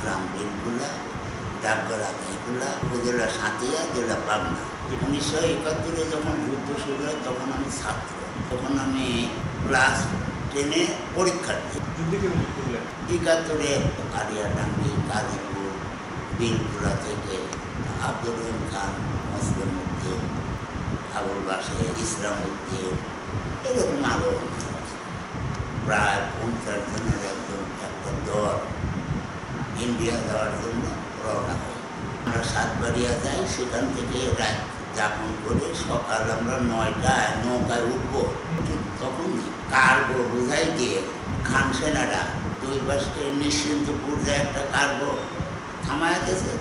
গ্রাম বীরগুলা ডাকঘর আদাইগুলা উপজেলা সাঁতিয়া জেলা পাবনা। উনিশশো একাত্তরে যখন যুদ্ধ শুরু হয় তখন আমি ছাত্র। তখন আমি ক্লাস টেনে পরীক্ষার্থী। একাত্তরে কালিয়াটাঙ্গি গাজীপুর বীরপুরা থেকে আব্দুল রহিম খান মুসলিম উদ্দিন আবুল বাসে ইসলাম উদ্দিন এরকম আরও প্রায় পঞ্চাশ জনের একজন একটা দল। ইন্ডিয়া যাওয়ার জন্য রওনা হয় আমরা সাতবাড়িয়া যাই, সেখান থেকে রাত যাপন করে সকাল আমরা নয়টায় নৌকায় উঠবো। তখন কার্গো বোঝাই দিয়ে খান সেনারা দুই পাশে নিশ্চিন্তপুর একটা কার্গো থামায় গেছে।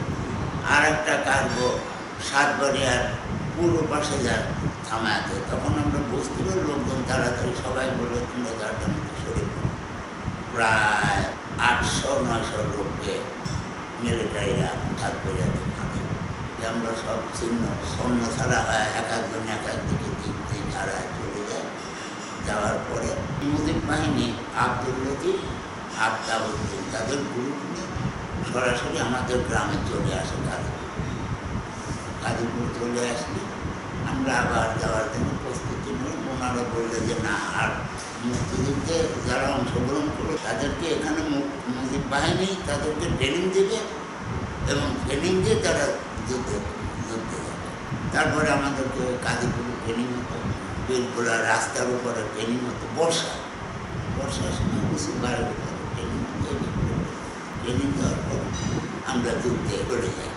আর একটা কার্গো সাতবাড়িয়ার পূর্ব পাশে যা থামাতে তখন আমরা বুঝতে পারি লোকজন তাড়াতাড়ি সবাই বলে, তোমরা মধ্যে সরে প্রায় আটশো, নয়শো লোককে মিলিটারিরা সাতবাড়িয়াতে থাকে। আমরা সব চিহ্ন সৈন্য ছাড়া হয়, এক একজন এক এক দিকে দিক দিয়ে ছাড়ায় চলে যায়। যাওয়ার পরে মুজিব বাহিনী আব্দুল লতিফ আফতাবুদ্দিন তাদের গ্রুপ সরাসরি আমাদের গ্রামে চলে আসে গাজীপুর গাজীপুর চলে আসলে আমরা আবার যাওয়ার জন্য ওনারা বললে যে না, আর মুক্তিযুদ্ধে যারা অংশগ্রহণ করবে তাদেরকে এখানে মুজিব বাহিনী তাদেরকে ট্রেনিং দেবে এবং ট্রেনিং দিয়ে তারা যুদ্ধে যুদ্ধে যাবে তারপরে আমাদেরকে গাজীপুরে ট্রেনিং হতো, বীরপুরা রাস্তার উপরে ট্রেনিং হতো, বর্ষা, বর্ষার সময় কিছু বাড়ির উপরে ট্রেনিং ট্রেনিং দেওয়ার পর আমরা যুদ্ধে করে যাই।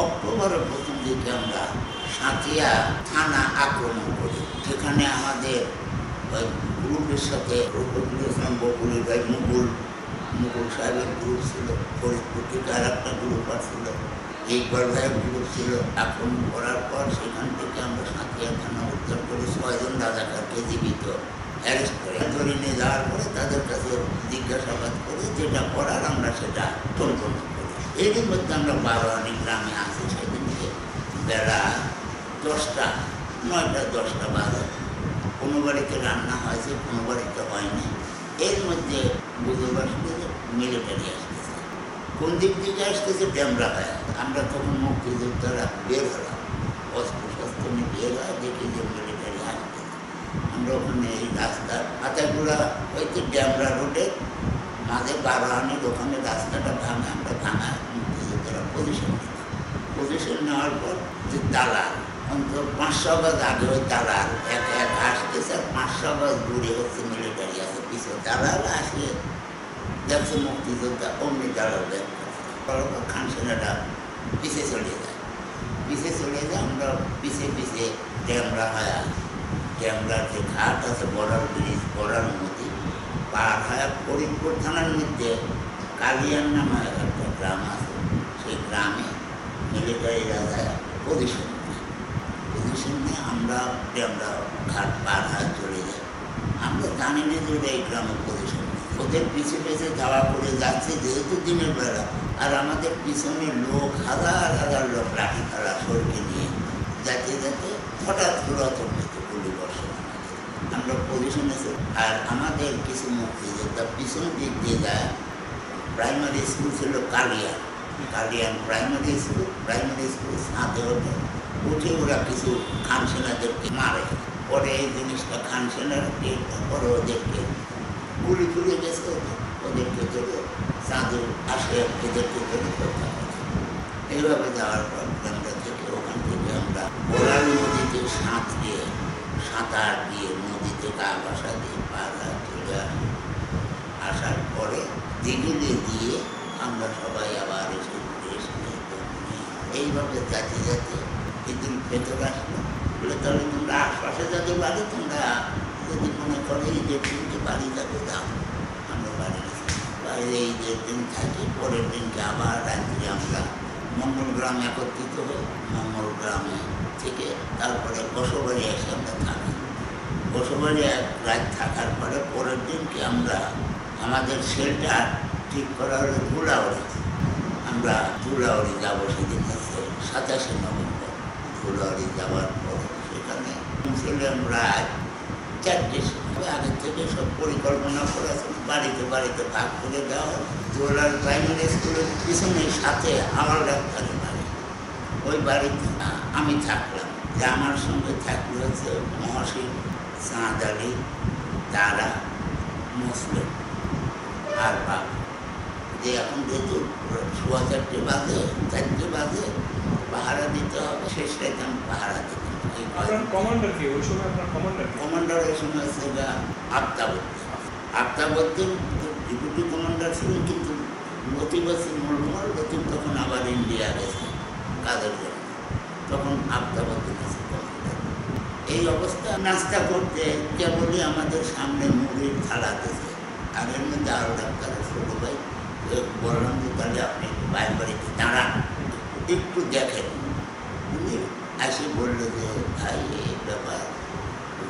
অক্টোবরের প্রথম দিকে আমরা সাঁতিয়া থানা আক্রমণ করি। সেখানে আমাদের ওই গ্রুপের সাথে রফিকুল ভাই মুকুল মুকুল সাহেবের গ্রুপ ছিল ফরিদপুর থেকে আর একটা গ্রুপ ছিল ইকবাল ভাইয়ের গ্রুপ ছিল। আক্রমণ করার পর সেখান থেকে আমরা সাঁতিয়া থানা উদ্ধার করে। ছয়জন রাজাকারকে জীবিত অ্যারেস্ট করে ধরে নিয়ে যাওয়ার পরে তাদের কাছে জিজ্ঞাসাবাদ করে যেটা করার আমরা সেটা সম্পন্ন এরই মধ্যে আমরা বারোয়ানি গ্রামে আসি সেদিনকে। বেলা দশটা, নয়টা, দশটা বাজে কোনো বাড়িতে রান্না হয়েছে, কোনো বাড়িতে হয়নি। এর মধ্যে বুধবার মিলিটারি আসতেছে। কোন দিক থেকে আসতেছে? ড্যামরা হয়ে আমরা তখন মুক্তিযোদ্ধারা বের হলাম। অস্ত্র শস্ত্র যখনই বের হয়, দেখি যে মিলিটারি আসছে আমরা ওখানে এই রাস্তার হাতাগুড়া হয়তো ড্যামরা রোডে মাঝে বারোহানির ওখানে রাস্তাটা ভাঙা, আমরা ভাঙা। মুক্তিযোদ্ধারা পজিশন নিলাম পজিশন নেওয়ার পর যে দালাল, অন্তত পাঁচশো গজ আগে ওই দালাল, এক এক আসতেছে, আর পাঁচশো গজ দূরে হচ্ছে মিলিটারি আছে পিছনে দালাল আসে দেখছে মুক্তিযোদ্ধা, অমনি দালাল ব্যাগ খান সেনাটা পিছিয়ে চলে যায়। পিছিয়ে চলে যায়, আমরা পিছিয়ে পিছিয়ে ড্যামরা হয় ড্যামরার যে ঘাট আছে বড়ার ব্রিজ বড়ার নদী হয় ফরিদপুর থানার মধ্যে কালিয়ান নামে একটা গ্রাম আছে। সেই গ্রামে মিলিটারি রাজা পজিশন পজিশন নিয়ে আমরা ড্যামরা ঘাট পার হয় চলে যাই। আমরা জানি না যে এই গ্রামে পজিশন ওদের পিছে পিছে যাওয়া করে যাচ্ছে যেহেতু দিনের বেলা। আর আমাদের পিছনে লোক, হাজার হাজার লোক লাঠি খেলা সরকে নিয়ে যাতে যাতে হঠাৎ বর্ষণ আমরা পজিশনে আর আমাদের কিছু মুক্তিযোদ্ধা পিছন দিক দিয়ে যায় প্রাইমারি স্কুল ছিল কালিয়া কালিয়ান প্রাইমারি স্কুল প্রাইমারি স্কুল সাথে ওঠে উঠে ওরা কিছু খান সেনাদেরকে মারে। পরে এই জিনিসটা খান সেনার পরে ওদেরকে গুলি ফুলে গেছে ওদেরকে ধরে চাঁদু আসে এদেরকে ধরে হত্যা এইভাবে যাওয়ার পর আমরা থেকে ওখান থেকে আমরা বোরাল নদীতে সাঁত দিয়ে সাঁতার দিয়ে নদীতে গা বাসা দিয়ে পাড়া আসি আসার পরে দিঘিলে দিয়ে আমরা সবাই আবার এসে এসে এইভাবে যাতে যাতে ঈদুল ফেতর আসলো। বলে, তাহলে তোমরা আশপাশে যাদের বাড়ি, তোমরা যদি মনে করে ঈদের দিনকে বাড়ি যাবে দাও আমরা বাড়ি বাইরে ঈদের দিন থাকি, পরের দিনকে আবার রাত্রে আমরা মঙ্গলগ্রাম একত্রিত হই। মঙ্গলগ্রামে থেকে তারপরে বসবাড়ি এসে আমরা থাকি। বসবাড়ি এক রাত থাকার পরে পরের দিনকে আমরা আমাদের শেল্টার ঠিক করা হলো ধুলাউড়ি আমরা ধুলাউড়ি যাব সেদিন হচ্ছে সাতাশে নভেম্বর। ধুলাউড়ি যাওয়ার পর সেখানে পৌঁছলাম রাত চারটে সময়। আগের থেকে সব পরিকল্পনা করে বাড়িতে বাড়িতে ভাগ করে দেওয়া জোলার প্রাইমারি স্কুলের পিছনে সাথে আমার ডাক্তারের বাড়ি। ওই বাড়িতে আমি থাকলাম। যে আমার সঙ্গে থাকলে হচ্ছে মহাশিব সাঁদ আলী তারা মুসলিম আর বাবা যে এখন যেহেতু সোয়া চারটে বাজে চারটে বাজে পাহারা দিতে হবে শেষ রাইতে আমি পাহারা দিতে কমান্ডার কি? ওই সময় ছিল আফতাবুদ্দিন। আফতাবুদ্দিন ডেপুটি কমান্ডার ছিলেন কিন্তু লতিফ আছে মূলমল লতিফ তখন আবার ইন্ডিয়া গেছে। কাজের জন্য? তখন আছে কমান্ডার এই অবস্থা নাস্তা করতে কেবলই আমাদের সামনে মুড়ির থালা দিয়েছে। আর মধ্যে আরও ডাক্তারের ছোটো ভাই বললাম যে তাহলে আপনি একটু বাইরে বাড়িতে দাঁড়ান, একটু দেখেন। উনি এসে বলল যে, ভাই, এই ব্যাপার,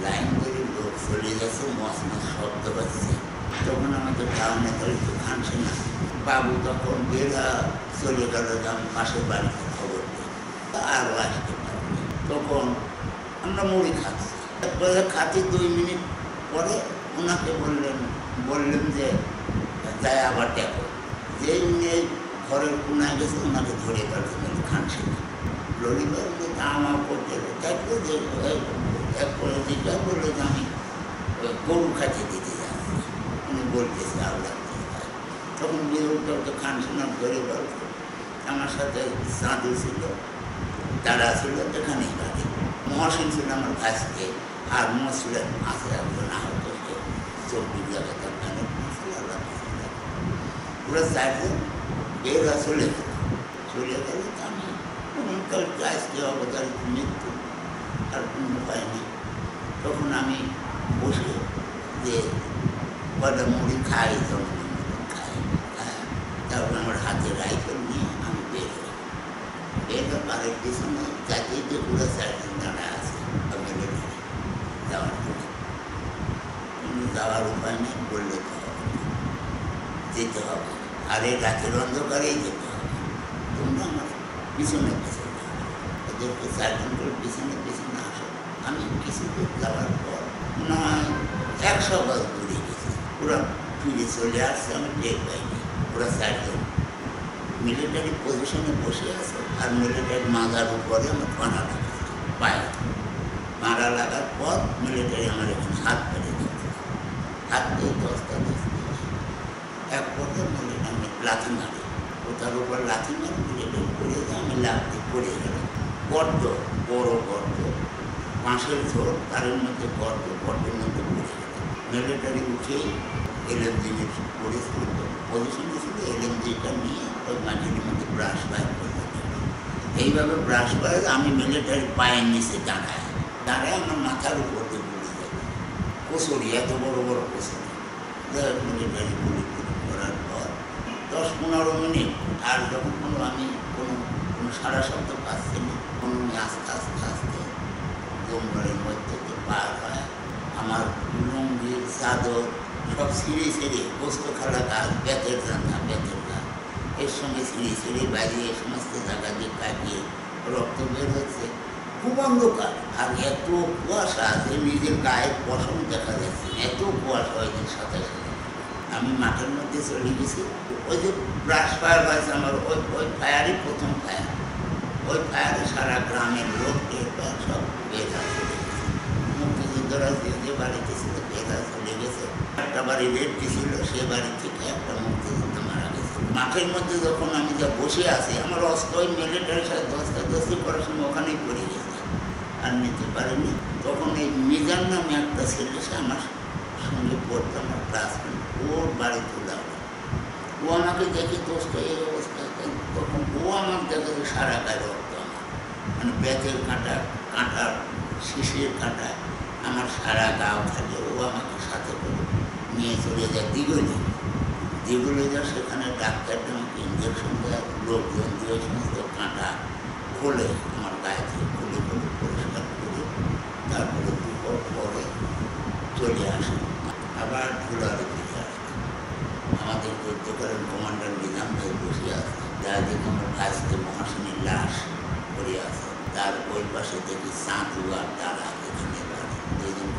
লাইন করে লোক চলে গেছে মশ মশ শব্দ হচ্ছে। তখন আমাদের ধারণা করে তো খানছে না বাবু তখন বেরা চলে গেল পাশের বাড়িতে। আরও আসতে তখন আমরা মুড়ি খাচ্ছি। খাচ্ছি, দুই মিনিট পরে ওনাকে বললেন বললেন যে, তাই আবার দেখো যে উনি ঘরের কোনায় গেছে, ওনাকে ধরে ফেলছেন খানছে না ললিবার যে দামা করতে দেখল যে এক করে দিকে বলল যে, আমি গরু খাইতে দিতে যাচ্ছি উনি বলতেছে আল্লাহ তখন বিরোধটা তো খান সিনাম ধরে বলতো আমার সাথে সাধু ছিল। তারা ছিল এখানেই বাড়ি মহাসিন ছিল আমার ভাইকে আর মুসলিম আছে একজন আহত সে চব্বিশ জায়গায় তার খানে আল্লাহ পুরো চারজন বের হয়ে চলে গেল চলে গেলে তো আমি অনন্তকাল আজকে অবতারিত মৃত্যু আর কোনো উপায় নেই তখন আমি বসে যে কটা মুড়ি খাই তখন খাই খাই তারপর আমার হাতে রাইফেল নিয়ে আমি বের হই বের হয়ে বাড়ির পিছনে যে পুরো চারজন দাঁড়া আছে মিলিটারি যাওয়ার জন্য যাওয়ার উপায় নেই বললে তো হবে। যেতে হবে আর এই রাতের অন্ধকারেই যেতে হবে তোমরা আমার পিছনে পিছনে ওদেরকে চারজন করে পিছনে পিছনে আসো আমি কিছু দূর যাওয়ার পর মনে হয় একশো গজ দূরে গেছি পুরো ফিরে চলে আসছে আমি টের পাইনি পুরো চারজন মিলিটারি পজিশনে বসে আছে, আর মিলিটারি মাজার উপরে আমার পানা রাখছে পায়ে মারা লাগার পর মিলিটারি আমার এখানে হাত পেরে দিয়েছে হাত দিয়ে দশটা দশ এক পর্যায়ে মিলিটারি আমি লাথি মারি। ও তার উপর লাথি মারি মিলিটারি পড়ে যায়, আমি দিয়ে পড়ে গেলাম। গর্ত, বড় গর্ত। বাঁশের ঝোল তারের মধ্যে গর্ত, গর্তের মধ্যে পড়ে গেলাম। মিলিটারি উঠে এলএমজির পরিস্থিতি পজিশনে ছিল এলএমজিটা নিয়ে ওই মাটির মধ্যে ব্রাশ বাইর করে এইভাবে ব্রাশ করে আমি মিলিটারি পায়ের নিচে দাঁড়ায় দাঁড়ায় আমার মাথার উপর দিয়ে গুলি যাবে কচুরি, এত বড় বড় কচুরি। মিলিটারি গুলি করার পর দশ পনেরো মিনিট, আর যখন কোনো আমি কোনো কোনো সারা শব্দ পাচ্ছি না, কোনো আস্তে আস্তে আস্তে জঙ্গলের মধ্যে পার হয়। আমার লুঙ্গির চাদর সব ছিঁড়ে ছিঁড়ে বস্তু খালা গাছ বেতের রান্না বেতের গাছ এর সঙ্গে ছিঁড়ে ছিঁড়ে বাজিয়ে সমস্ত জায়গা দিয়ে কাটিয়ে রক্ত বের হচ্ছে। খুব অন্ধকার। আর এত কুয়াশা যে নিজের গায়ের পশম দেখা যাচ্ছে এত কুয়াশা দিন সাথে সাথে। আমি মাঠের মধ্যে চলে গেছি। ওই যে ব্রাশ ফায়ার হয়েছে আমার, ওই ওই ফায়ারই প্রথম ফায়ার ওই ফায়ারে সারা গ্রামের লোক সব বের হয়ে গেছে যে যে বাড়িতে ছিল হয়ে চলে গেছে একটা বাড়ি রেডি ছিল, সে বাড়ি থেকে একটা মুক্তিযোদ্ধা মারা গেছে। মাঠের মধ্যে যখন আমি যা বসে আছি, আমার অস্ত্র ওই মিলিটারির সাথে দশটা দশটি করার সময় ওখানেই পড়ে গেছে। আর নিতে পারিনি। তখন এই মিজান নামে একটা ছেলে, সে আমার সঙ্গে পড়তো, আমার ক্লাসমেট ওর বাড়ি তোলা ও আমাকে দেখে দোষটা এই অবস্থা তখন ও আমার দেখে সারা গায়ে রক্ত আমার। মানে বেতের কাঁটা, কাঁটার, শিশির কাঁটা আমার সারা গাও থাকে ও আমাকে সাথে করে নিয়ে চলে যায় দিগুলি দিগুলি যা সেখানে ডাক্তারটা আমাকে ইঞ্জেকশন দেয়, লোকজন দিয়ে সমস্ত কাঁটা খোলে আমার গায়ে থেকে খুলে খুলে পরিষ্কার করে তারপরে দুপুর পরে চলে আসে। আবার ধুলারে ফিরে আসে আমাদের যুদ্ধকালীন কমান্ডার নিজাম ভাই বসে আছে। যা দেখে আমার ভাইসকে মহাসিনীর লাশ পড়ে আছে। তার ওই পাশে দেখি আর তারা এখানে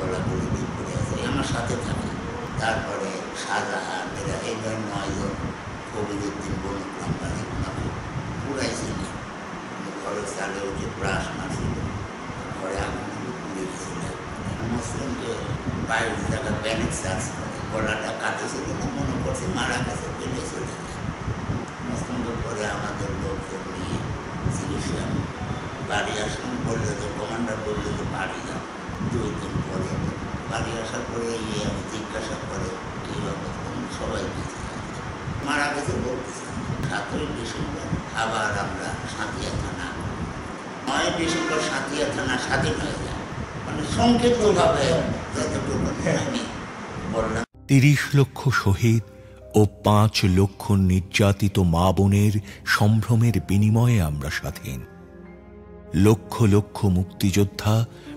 এই আমার সাথে থাকে। তারপরে শাহজাহান এরা এইবার নয়জন কবিরুদ্দিন বনুগ্রাম বাড়ি ওনাকে পুরাইছিল ঘরের চালে উঠে ব্রাশ মারছিল ঘরে আগুন পুড়ে গেছিল। মুসলিমকে বাইরের জায়গা প্যানিক চার্জ করে, গলাটা কাটেছিল না মনে করছে মারা গেছে পেলে চলে মুসলিমকে পরে আমাদের লোকজন নিয়ে চিকিৎসা। বাড়ি আসলাম, বললে তো কমান্ডার বললে তো বাড়ি যাও। দুই দিন পরে বাড়ি আসার পরে ইয়ে আমি জিজ্ঞাসা করে কী অবস্থা সবাই বেঁচে মারা গেছে বলতেছে, সাতই ডিসেম্বর, আবার আমরা সাঁতিয়া থানা। নয় ডিসেম্বর সাঁতিয়া থানা স্বাধীন হয়ে যায়। মানে সংক্ষিপ্তভাবে যতটুকু আমি বললাম। তিরিশ লক্ষ শহীদ ও পাঁচ লক্ষ নির্যাতিত মা বোনের সম্ভ্রমের বিনিময়ে আমরা স্বাধীন। লক্ষ লক্ষ মুক্তিযোদ্ধা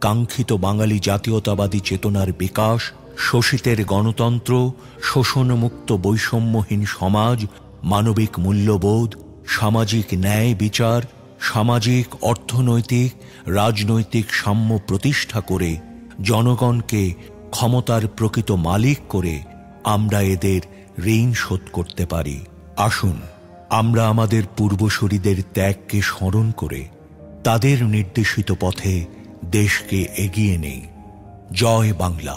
কাঙ্ক্ষিত বাঙালি জাতীয়তাবাদী চেতনার বিকাশ, শোষিতের গণতন্ত্র, শোষণমুক্ত বৈষম্যহীন সমাজ, মানবিক মূল্যবোধ, সামাজিক ন্যায় বিচার, সামাজিক, অর্থনৈতিক, রাজনৈতিক সাম্য প্রতিষ্ঠা করে জনগণকে ক্ষমতার প্রকৃত মালিক করে আমরা এদের ঋণ শোধ করতে পারি। আসুন, আমরা আমাদের পূর্বসূরিদের ত্যাগকে স্মরণ করে তাদের নির্দেশিত পথে দেশকে এগিয়ে নেই। জয় বাংলা।